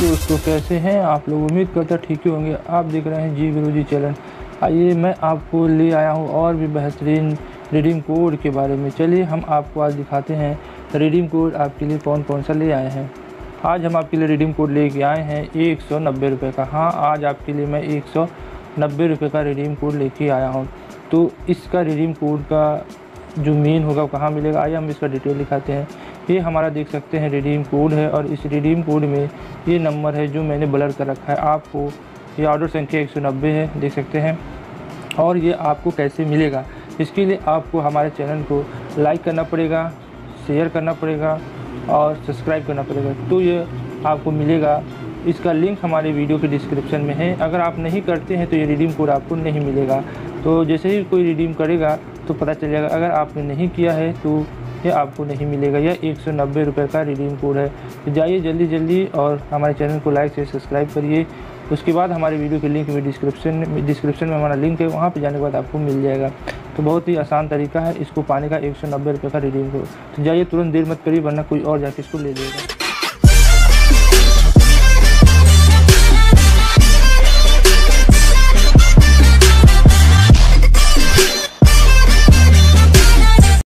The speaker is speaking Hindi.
दोस्तों, कैसे हैं आप लोग? उम्मीद करता ठीक ही होंगे। आप देख रहे हैं जी गुरु जी चैनल। आइए मैं आपको ले आया हूँ और भी बेहतरीन रिडीम कोड के बारे में। चलिए हम आपको आज दिखाते हैं रिडीम कोड आपके लिए कौन कौन सा ले आए हैं। आज हम आपके लिए रिडीम कोड लेके आए हैं एक सौ नब्बे रुपये का। हाँ आज आपके लिए मैं एक सौ नब्बे रुपये का रिडीम कोड लेके आया हूँ। तो इसका रिडीम कोड का जो मेन होगा कहाँ मिलेगा? आइए हम इसका डिटेल दिखाते हैं। ये हमारा देख सकते हैं रिडीम कोड है और इस रिडीम कोड में ये नंबर है जो मैंने ब्लर कर रखा है। आपको ये ऑर्डर संख्या 190 है, देख सकते हैं। और ये आपको कैसे मिलेगा? इसके लिए आपको हमारे चैनल को लाइक करना पड़ेगा शेयर करना पड़ेगा और सब्सक्राइब करना पड़ेगा। तो ये आपको मिलेगा इसका लिंक हमारे वीडियो के डिस्क्रिप्शन में है। अगर आप नहीं करते हैं तो ये रिडीम कोड आपको नहीं मिलेगा। तो जैसे ही कोई रिडीम करेगा तो पता चलेगा, अगर आपने नहीं किया है तो ये आपको नहीं मिलेगा। यह एक सौ नब्बे रुपये का रिडीम कोड है। तो जाइए जल्दी जल्दी और हमारे चैनल को लाइक से सब्सक्राइब करिए। उसके बाद हमारे वीडियो के लिंक में डिस्क्रिप्शन में डिस्क्रिप्शन में हमारा लिंक है, वहाँ पे जाने के बाद आपको मिल जाएगा। तो बहुत ही आसान तरीका है इसको पाने का एक सौ नब्बे रुपये का रिडीम कोड तो जाइए तुरंत देर मत करिए, वरना कोई और जाके इसको ले लेगा।